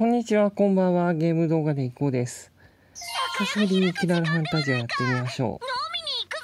こんにちは、こんばんは。ゲーム動画でいこうです。久しぶりにキラルファンタジアやってみましょう。飲みに行くぞ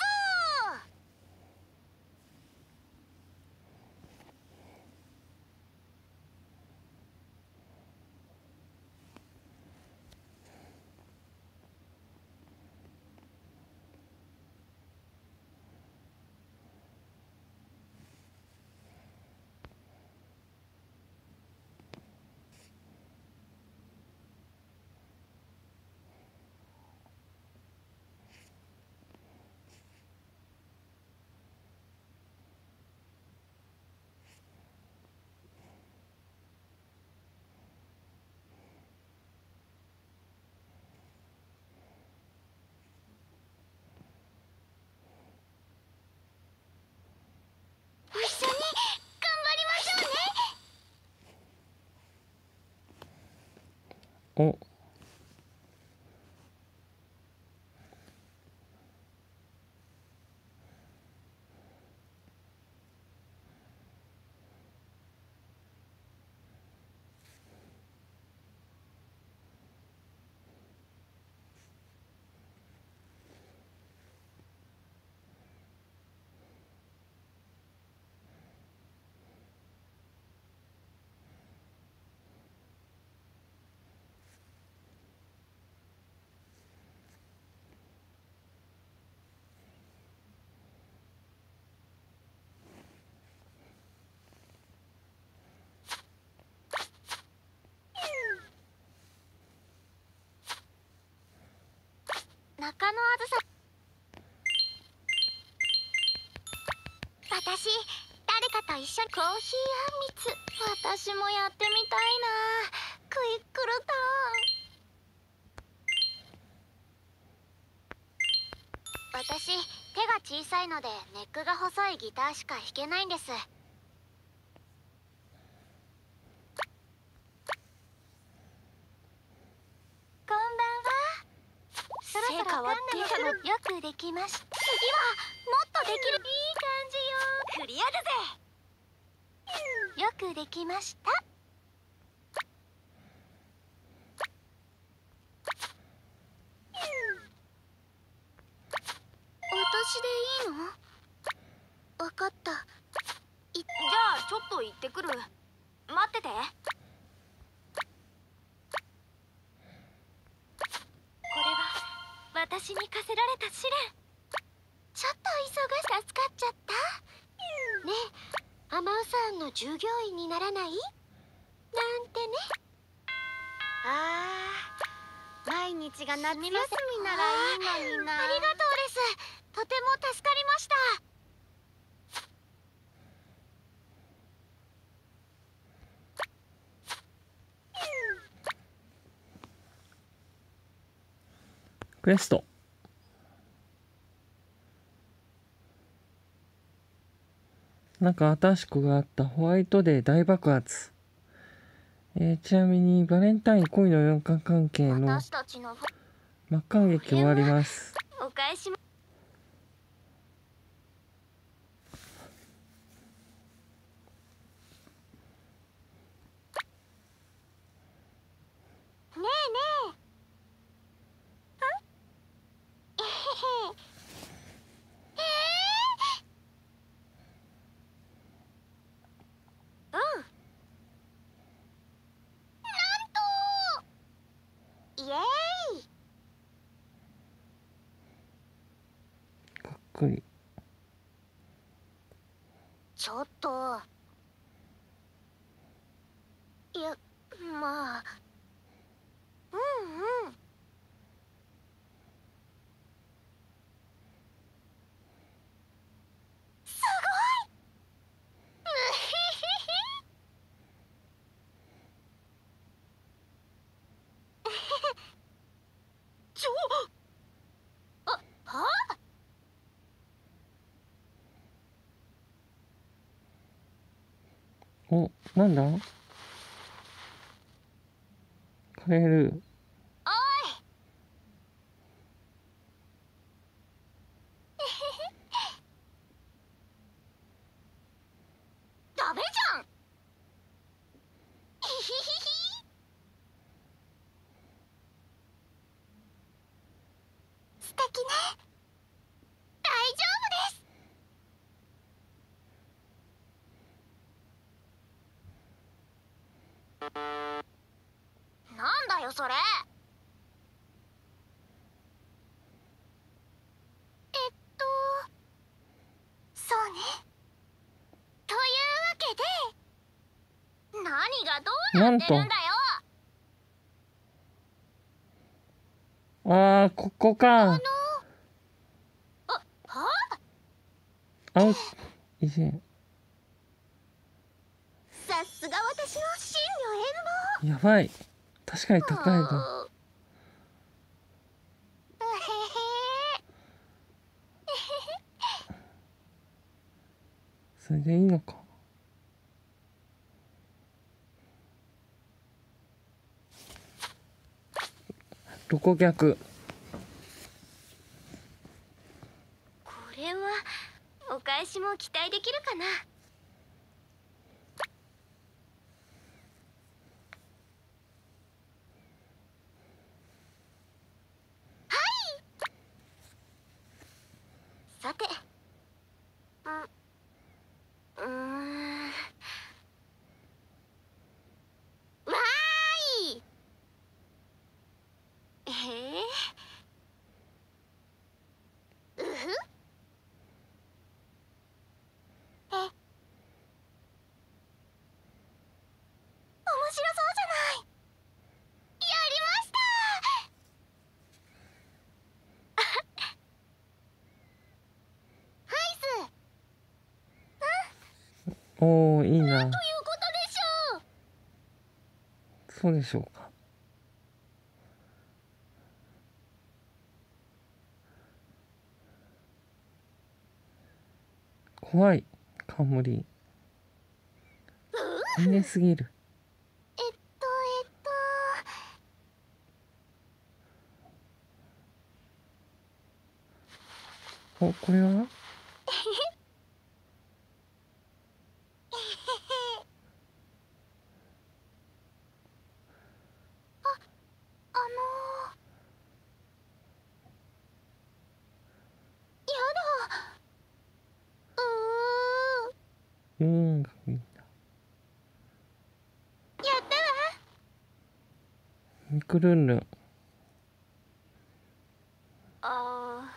一緒に頑張りましょうねお、中野あずさ。私誰かと一緒にコーヒーあんみつ。私もやってみたいな。クイックルターン。私手が小さいのでネックが細いギターしか弾けないんですこんばんはそろそろ変わってきたのよくできました。次はもっとできる。いい感じよ。クリアだぜ。よくできました業員にならない？なんてね。あー毎日が夏休みならいいのにな。ありがとうです。とても助かりました。クエスト。なんか新しくがあったホワイトデー大爆発。えーちなみにバレンタイン恋の四角関係の真っ赤劇終わります。お返しもねえねええへへえうんー、イエーイかっこいい。ちょっといやまあうんうんすごいうちょへへはあお、なんだ？カエルー。おいダメじゃんひひひひ敵ね大丈夫ですなんだよそれえっとそうねというわけで何がどうなんだよああここか。はあ？う以前さすが私の真のエルやばい。確かに高いモぞうへそれでいいのかロコ逆これはお返しも期待できるかなさてうーんわーいえー、うふえ面白そうじゃないやりましたハイスおおいいな。ということでしょうそうでしょうか。怖い冠。残念すぎる。えっとえっと。おこれはあのやだうーうんがいいんだやったわミクルンルンあ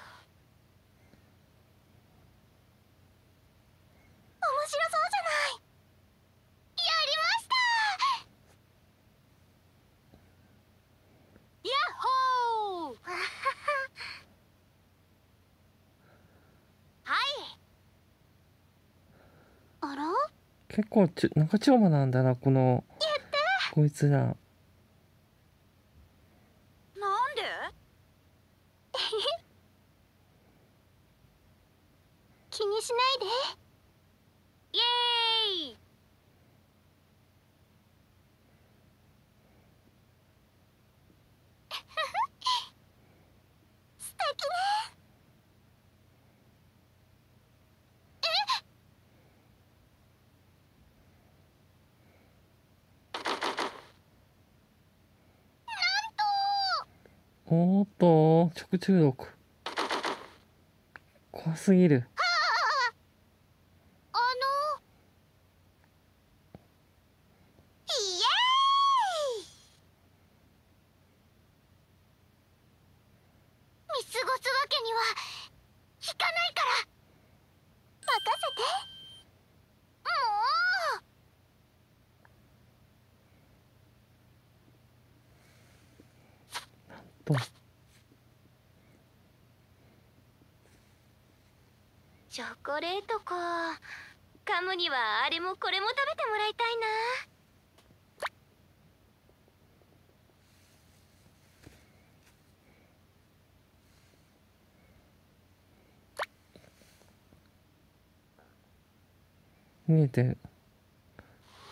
面白そうじゃない。やりました。ーヤッホー。はい。あら？結構ち中丁場なんだなこのこいつらなんで気にしないでイエーイ素敵ねおーっと食中毒。怖すぎる。あの。イエーイ。見過ごすわけにはいかないから。任せて。もう。とチョコレートか。カムにはあれもこれも食べてもらいたいな。見えて。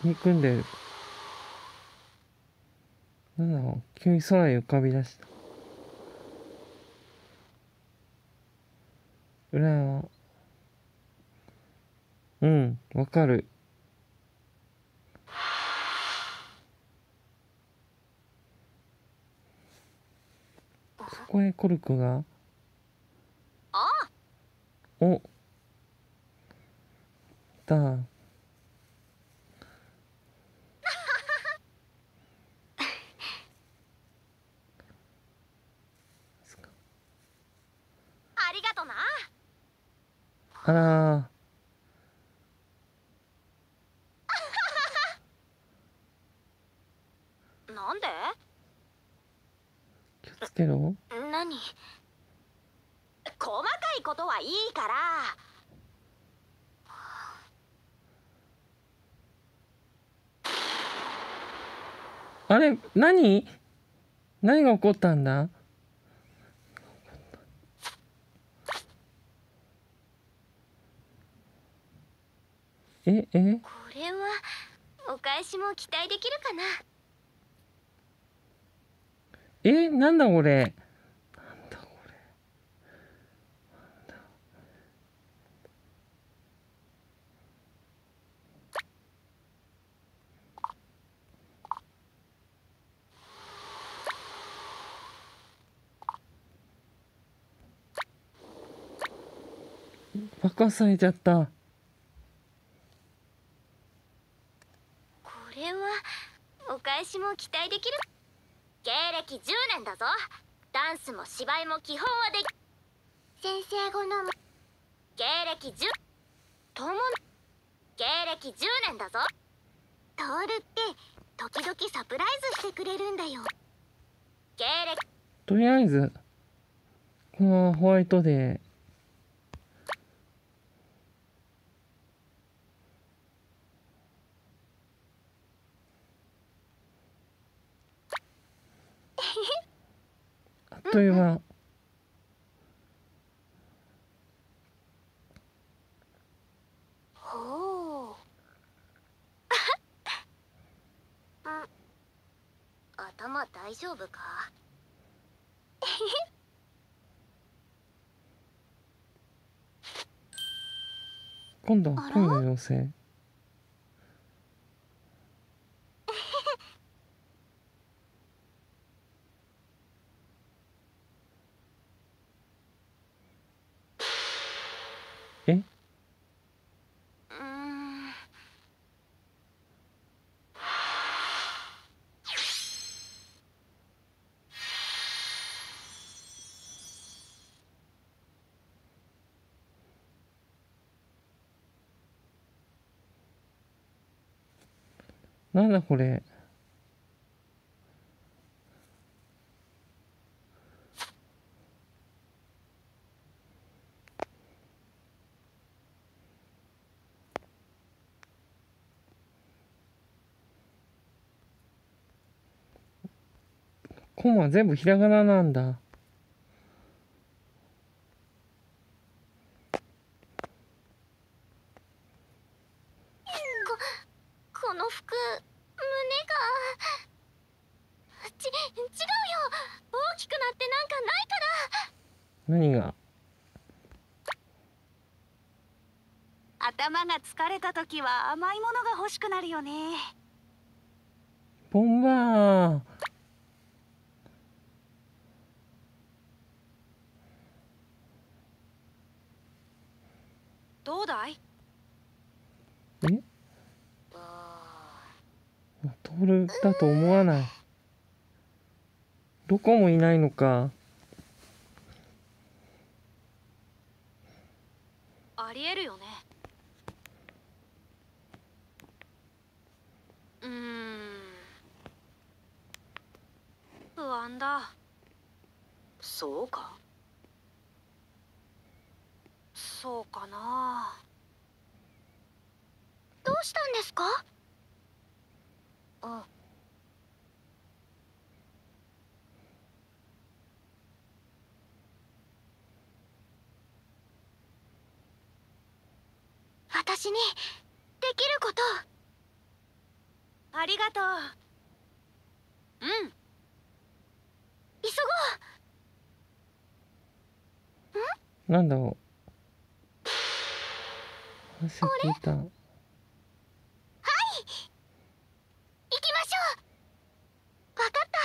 憎んでる。なんだろう。急に空へ浮かび出した。裏はうんわかる。そこへコルクが？お。だありがとな。あらなんで？気をつけろ何？細かいことはいいから。あれ何？何が起こったんだ？ええ？これはお返しも期待できるかなえなんだこれ？なんだこれ？爆破されちゃった。これはお返しも期待できる。芸歴10年だぞ。ダンスも芝居も基本はでき先生好み芸歴10とも芸歴10年だぞ。トールって時々サプライズしてくれるんだよ。芸歴とりあえずこのホワイトデーあっという間ほう。うん頭大丈夫か？今度は恋の妖精えうーんなんだこれ。コンは全部ひらがななんだこの服胸がち違うよ大きくなってなんかないから何が？頭が疲れた時は甘いものが欲しくなるよね。ボンバー。どうだい？え？トールだと思わない。どこもいないのかありえるよね。うーん。不安だ。そうか。そうかな。どうしたんですか？あ私にできること。ありがとう。うん。急ごう。なんだろう。話を聞いた行きましょうわかった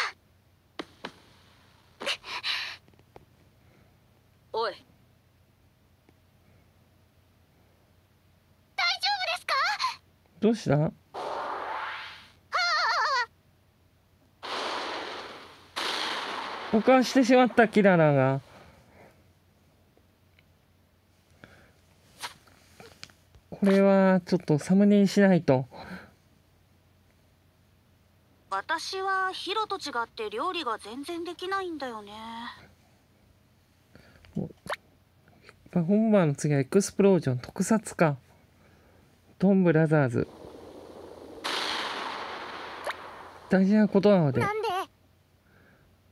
おいどうした？犯してしまったキララが。これはちょっとサムネにしないと。私はヒロと違って料理が全然できないんだよね。本番の次はエクスプロージョン特撮かドンブラザーズ。大事なことなので。なんで？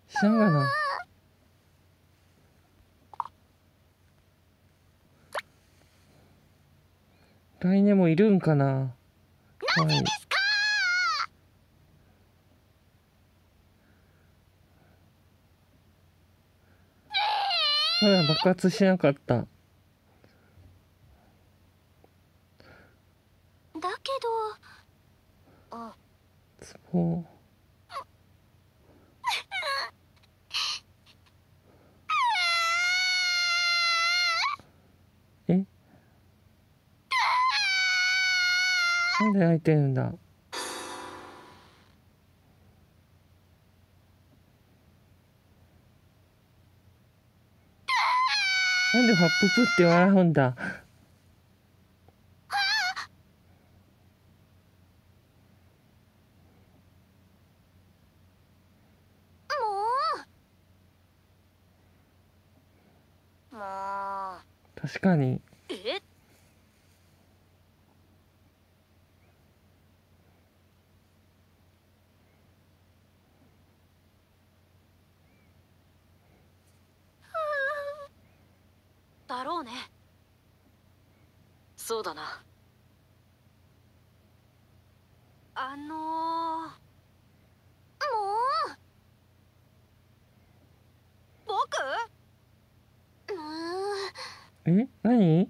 知らんがな。来年もいるんかな。はい。まだ爆発しなかっただけどあそう。え？なんで泣いてるんだ？なんでファッププって笑うんだもう確かにえだろうねそうだなあのー、も僕うもうえ何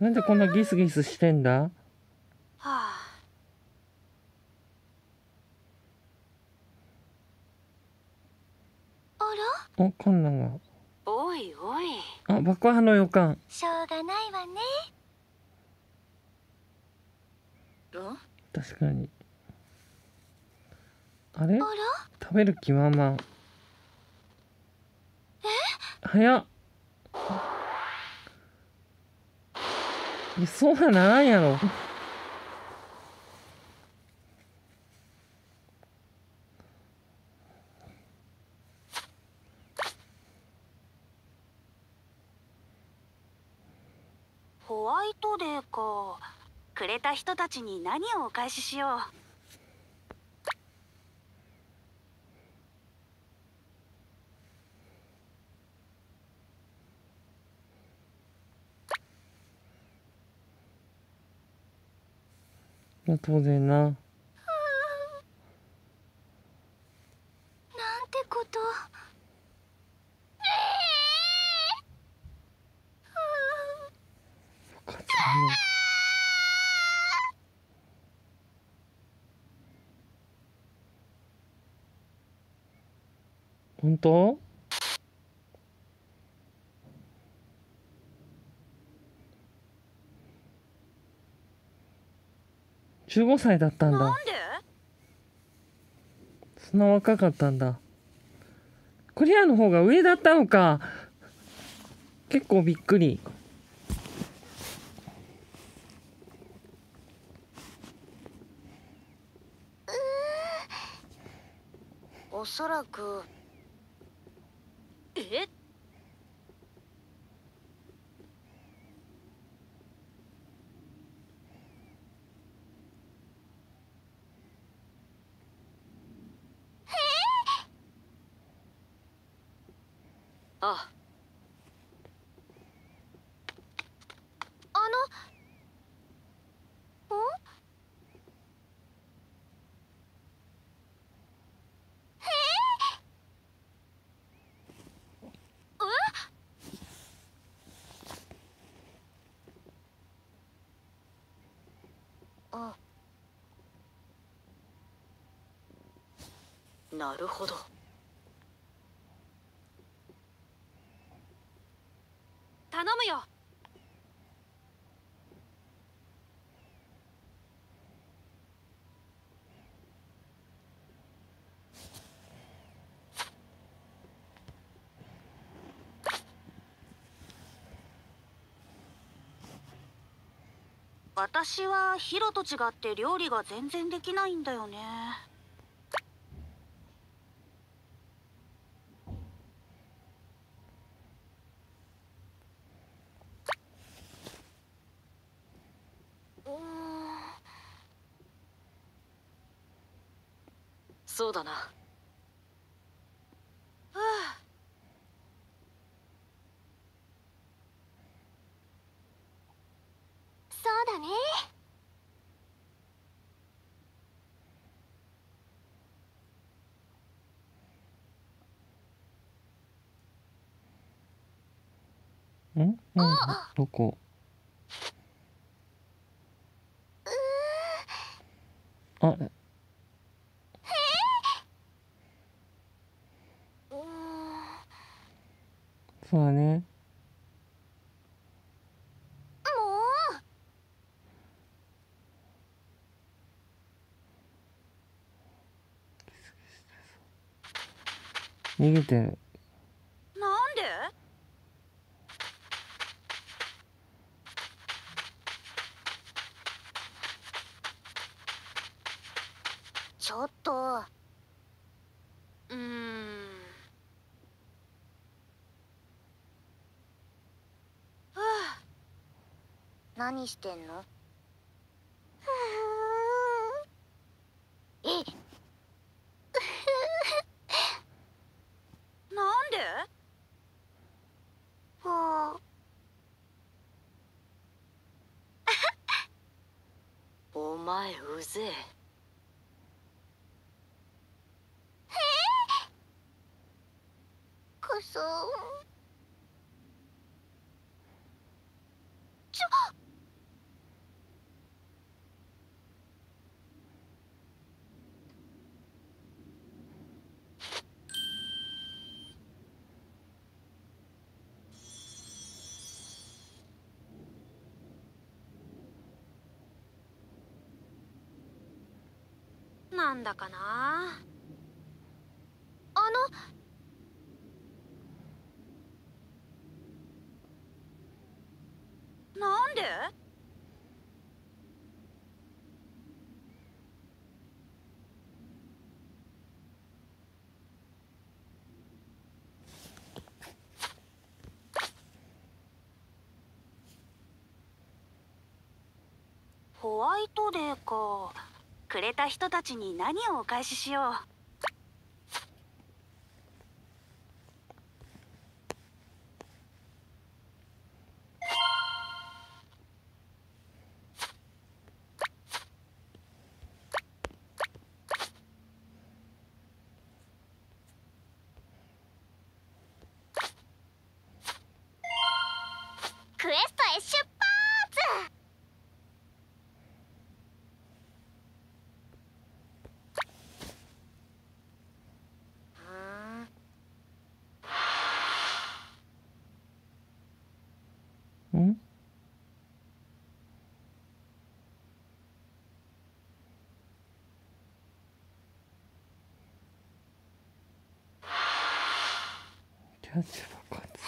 なんでこんなギスギスしてんだ？はあ。あら？おカンナが。おいおい。あ爆破の予感。しょうがないわね。うん？確かに。あれ？食べる気満々。早っいやそうはならんやろ。ホワイトデーか。くれた人たちに何をお返ししよう。まあ当然ななんてこと部活の本当15歳だったんだ？なんで？そんな若かったんだ。クリアの方が上だったのか。結構びっくり。おそらくえあ。あの。ん？あ。なるほど頼むよ私はヒロと違って料理が全然できないんだよね。そうだなはあそうだねん？なんどこ？あ。そうだね。逃げてるなんでちょっとうーんはあ何してんのえなんでもうお前うぜえくそちょなんだかな？あのなんで？ホワイトデーか。くれた人たちに何をお返ししようクエストへ出発んキャッチ爆発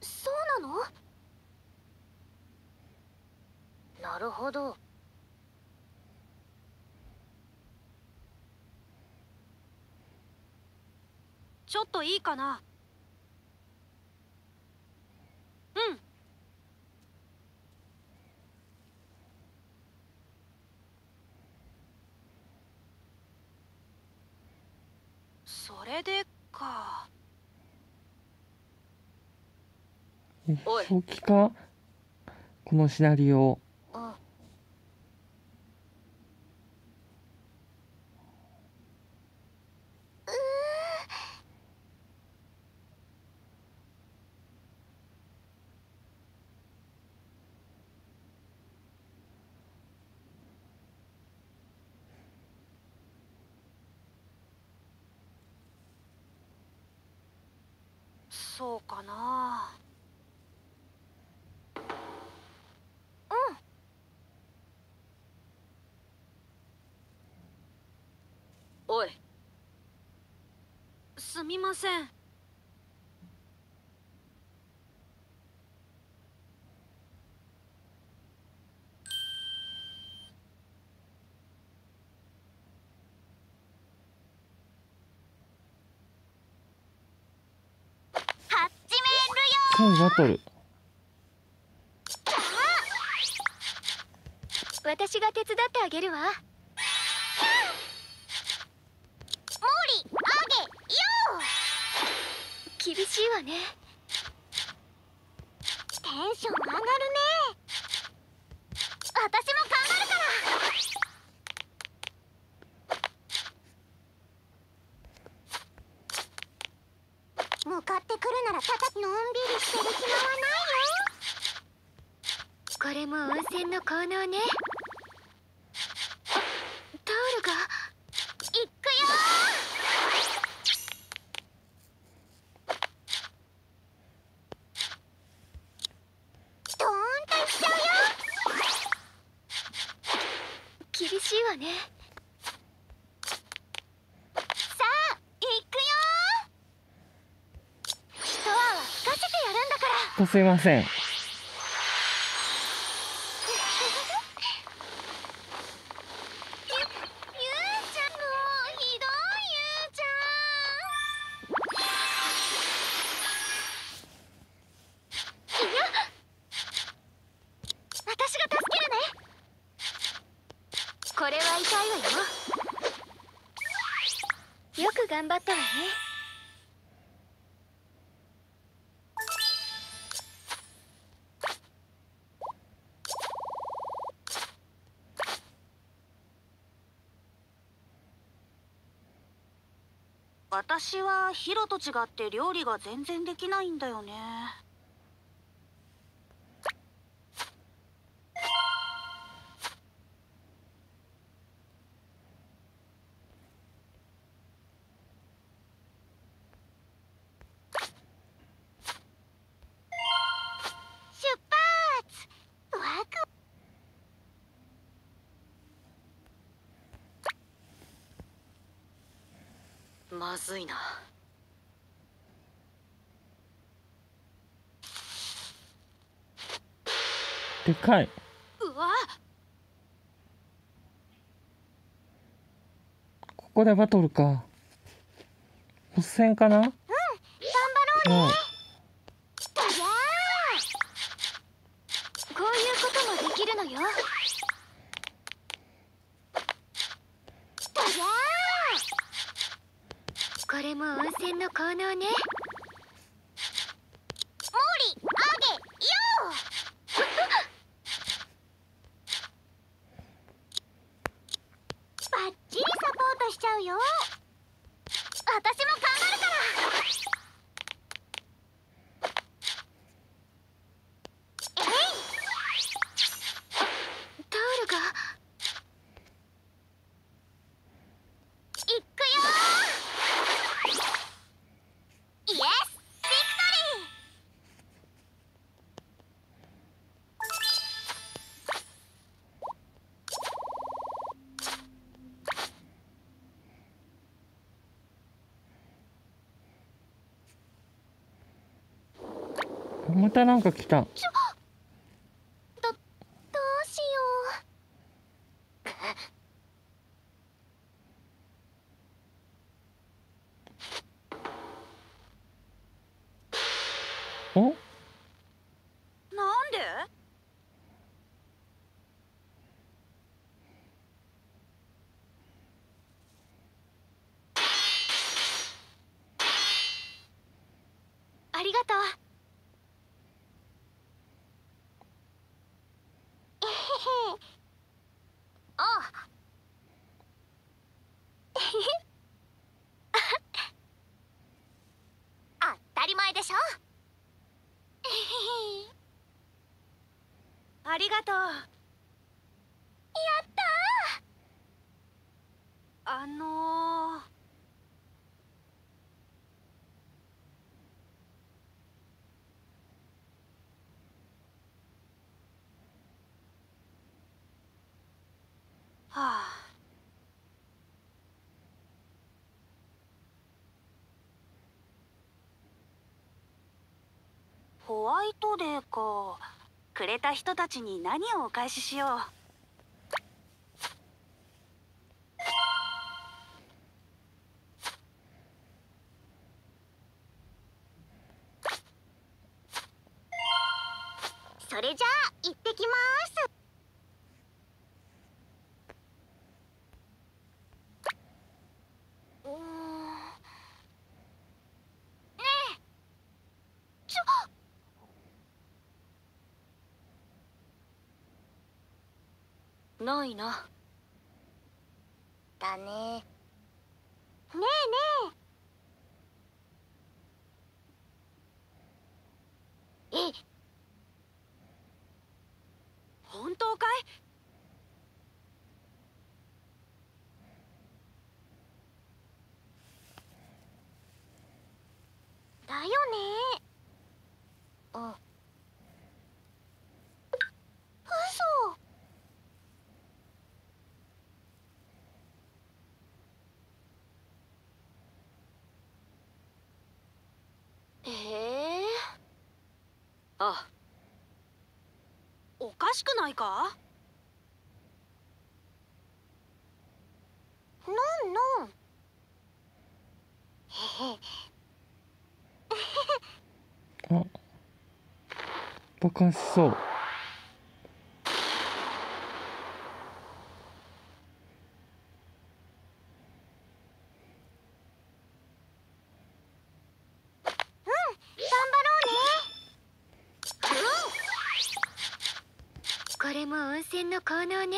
そうなの？なるほど。ちょっといいかなうんそれでかえおい。正気かこのシナリオません。もうバトル。私が手伝ってあげるわ。厳しいわね。テンション上がるね。私も頑張るから。向かってくるならただのんびりしてる暇はこれも温泉の効能ねタオルがいくよドーンとしちゃうよ厳しいわねさあ行くよ一泡吹かせてやるんだからとすいません。ゆゆうちゃんのひどいゆうちゃん。いや私が助けるね。これは痛いわよ。よく頑張ったわね。私はヒロと違って料理が全然できないんだよね出発ワクまずいな。でかい。うわ。ここでバトルか。ボス戦かな？うん頑張ろうね。だやこういうこともできるのよーだやこれも温泉の効能ねしちゃうよ。私もたなんか来たどどうしよおなんでありがとううえへへあ当たり前でしょありがとうやったあのー。はあ。ホワイトデーか。くれた人たちに何をお返ししよう。ないな。だね。ねえねええ本当かいえだよねうん嘘ええ。あおかしくないか？のんのん？へ へあ爆発しそう頑張ろうねこれも温泉の効能ね。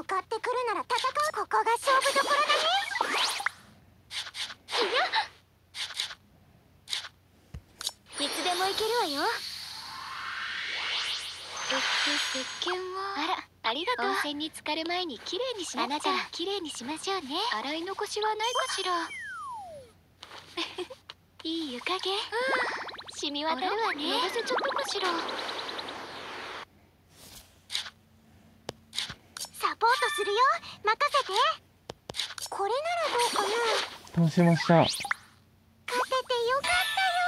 向かってくるなら戦う。ここが勝負どころだねいつでも行けるわよえっと石鹸はあらありがとう温泉に。浸かる前にきれいにしなくちゃきれいにしましょうね。洗い残しはないかしらいい湯加減うん。染み渡るわね。流せちゃったかしらサポートするよ任せて。これならどうかな。倒しました勝ててよかったよ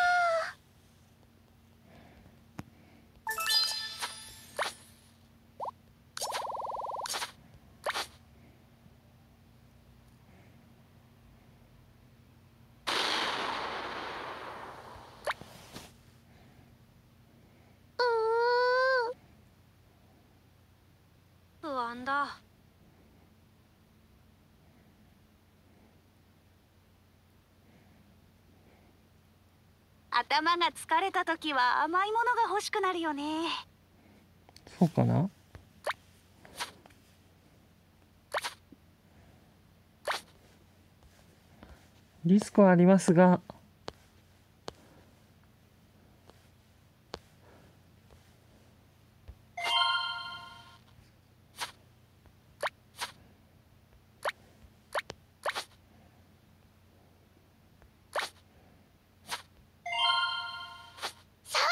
うー不安だ頭が疲れた時は甘いものが欲しくなるよね。そうかな？リスクはありますがさあ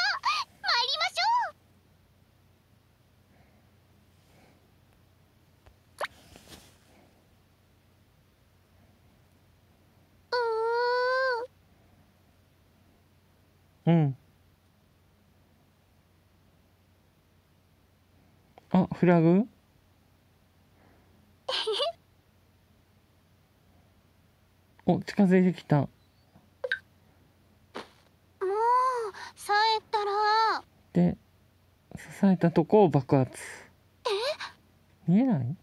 参りましょううん。あフラグ？お近づいてきた。もうさえたら。で支えたとこを爆発。見えない？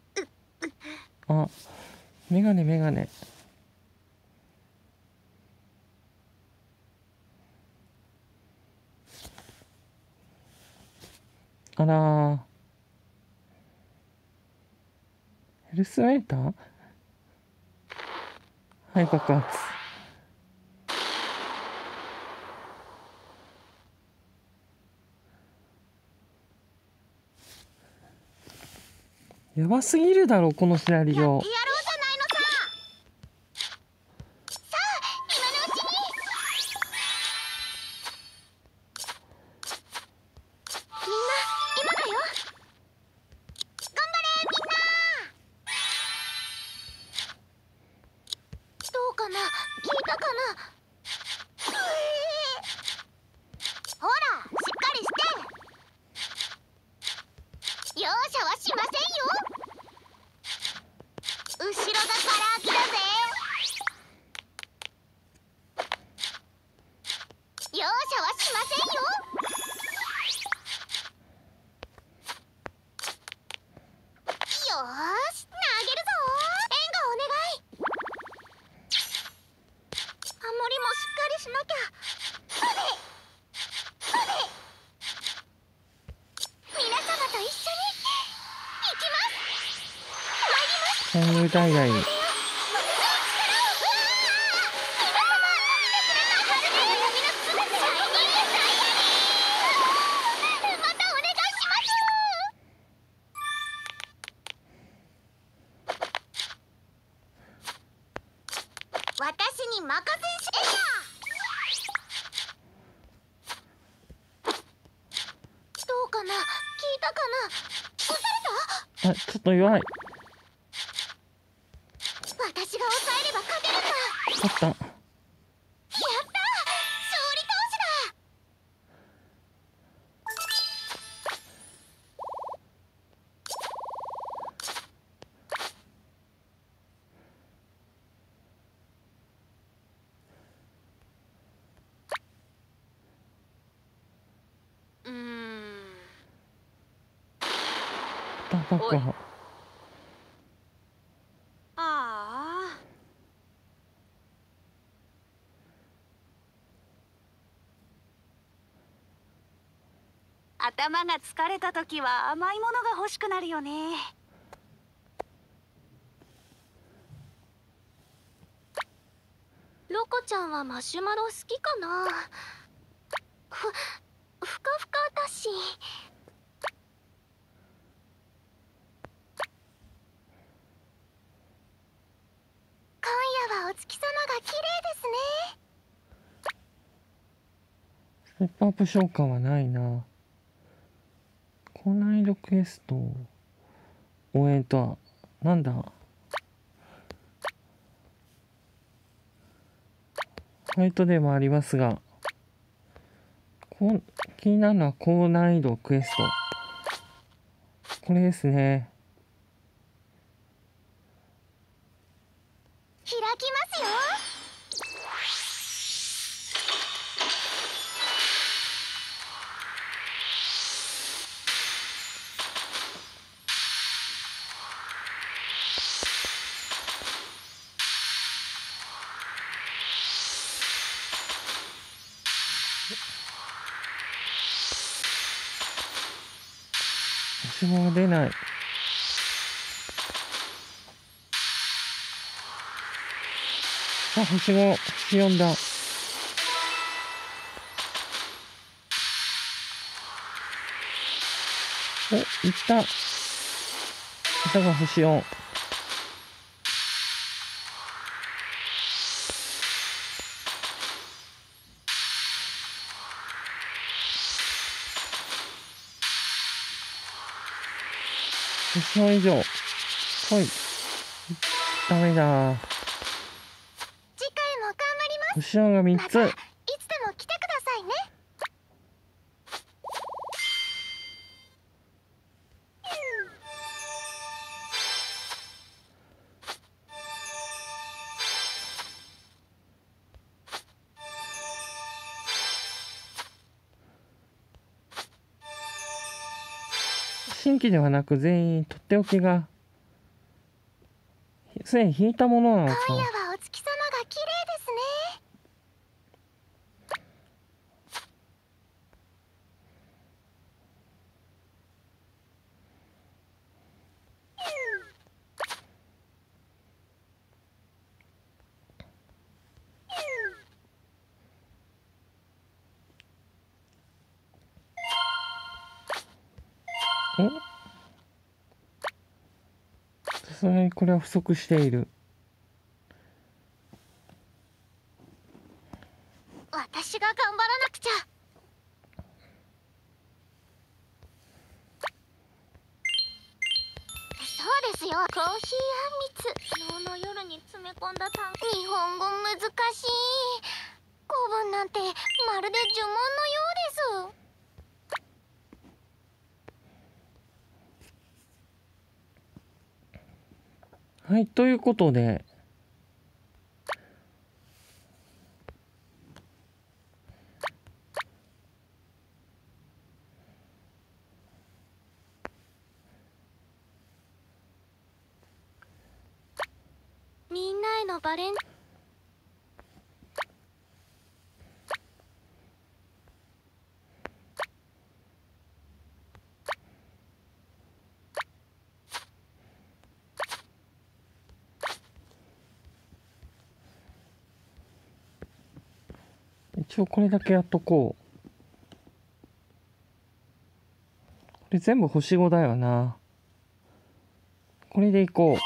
あメガネメガネあらヘルスウェイター？はい爆発。やばすぎるだろうこのシナリオ。あ!と弱い。私が抑えれば勝てるんだ勝った。やった勝利投手だ。うーん大爆破ああ頭が疲れた時は甘いものが欲しくなるよね。ロコちゃんはマシュマロ好きかな？ふふかふかだし。今夜はお月様が綺麗ですね。ステップアップ召喚はないな高難易度クエスト応援とはなんだ？サイトでもありますがこ気になるのは高難易度クエスト。これですね。開きますよ。星も出ない。あ星5星4だ。おいった。いたが星4星4以上はい。ダメだ。次回も頑張ります。星4が3つ新規ではなく全員とっておきがすでに引いたものなのか。今夜はお月様が綺麗ですね。おすがにこれは不足している。ということでみんなへのバレン一応これだけやっとこう。これ全部星5だよな。これでいこう。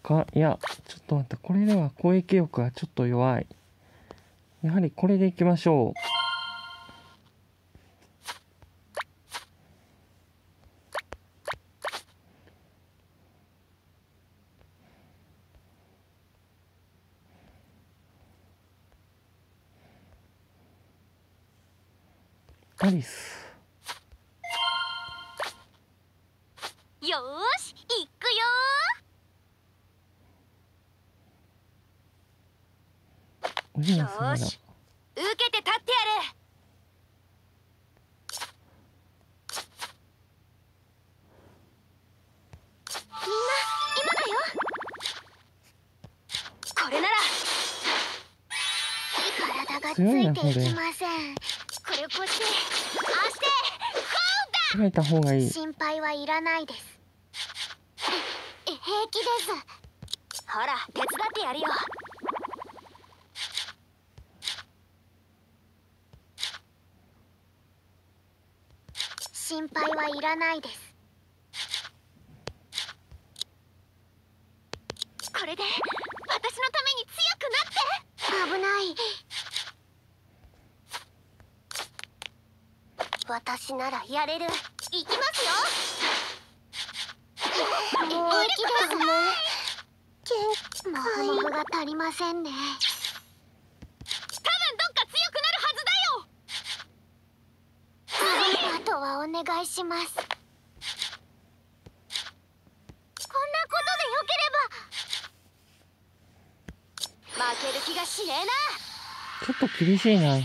かいやちょっと待って。これでは攻撃力がちょっと弱い。やはりこれでいきましょう。アリス。よーし行くよよし受けて立ってやれこれなら。体がついていきません。これこっちあして決めた方がいい。心配はいらないです。え平気です。ほら手伝ってやるよ。心配はいらないです。これで私のために強くなって。危ない私ならやれる。行きますよ。平気ですね。けんもふもふが足りませんね。多分どっか強くなるはずだよ。あとはお願いします。こんなことでよ負ける気がしねえな。ちょっと厳しいな。こ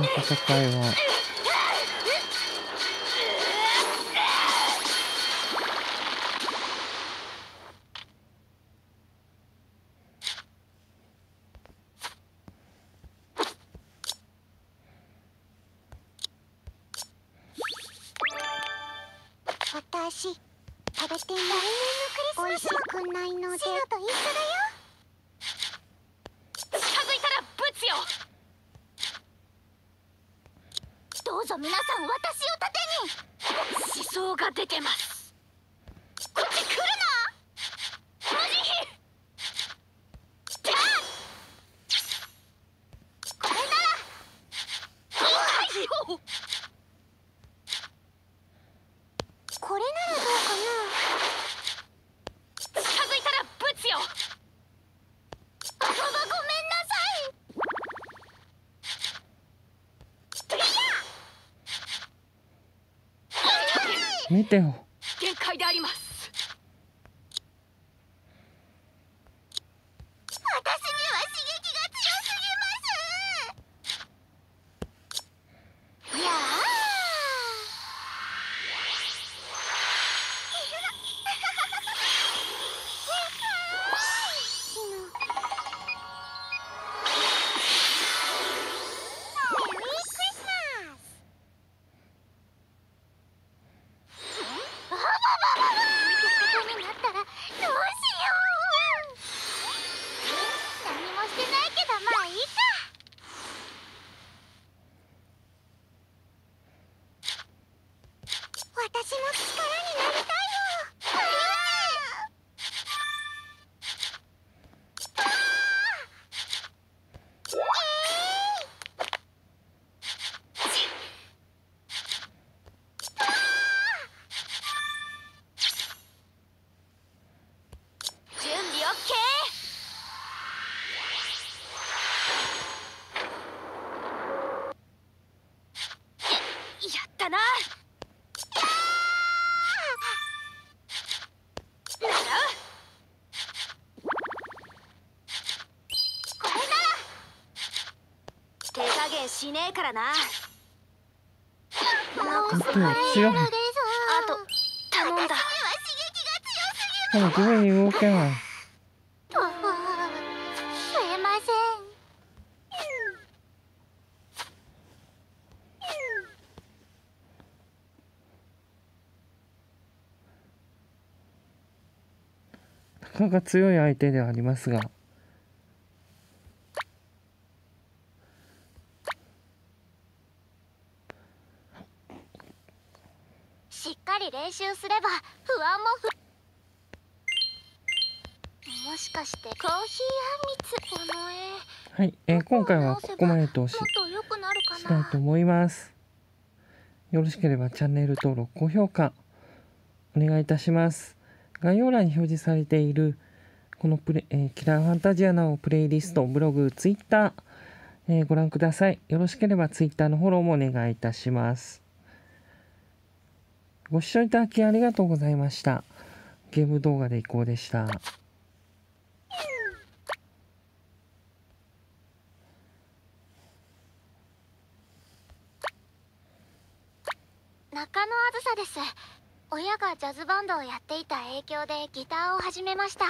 の戦いは。見てよ。限界であります。からな。本当や強いですあと頼んだ。でも自分に動けないあすいませんなかなか強い相手ではありますがしっかり練習すれば不安もふもしかしてコーヒーあんみつこの絵はい、えー今回はここまでとししたいと思います。よろしければチャンネル登録高評価お願いいたします。概要欄に表示されているこのプレ、えーキラーファンタジアのプレイリストブログツイッター、えーご覧ください。よろしければツイッターのフォローもお願いいたしますご視聴いただきありがとうございました。ゲーム動画でいこうでした。中野あずさです。親がジャズバンドをやっていた影響でギターを始めました。